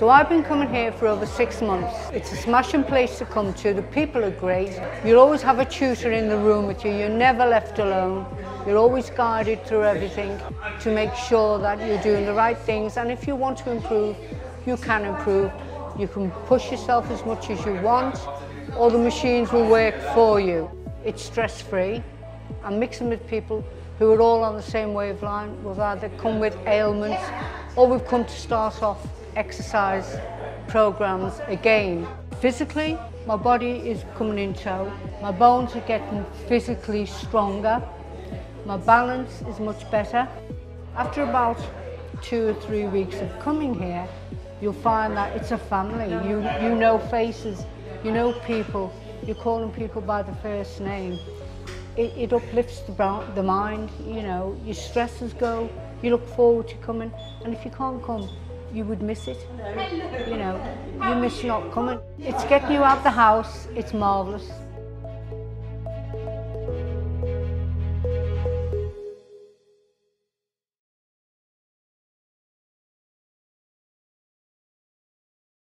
So I've been coming here for over six months. It's a smashing place to come to. The people are great. You'll always have a tutor in the room with you. You're never left alone. You're always guided through everything to make sure that you're doing the right things. And if you want to improve, you can improve. You can push yourself as much as you want, or the machines will work for you. It's stress-free. I'm mixing with people who are all on the same wavelength. We've either come with ailments or we've come to start off exercise programs again. Physically, my body is coming in tow. My bones are getting physically stronger. My balance is much better. After about two or three weeks of coming here, you'll find that it's a family. You, you know faces, you know people, you're calling people by the first name. It, it uplifts the, the mind, you know, your stresses go, you look forward to coming, and if you can't come, you would miss it. You know, you miss not coming. It's getting you out the house, it's marvellous.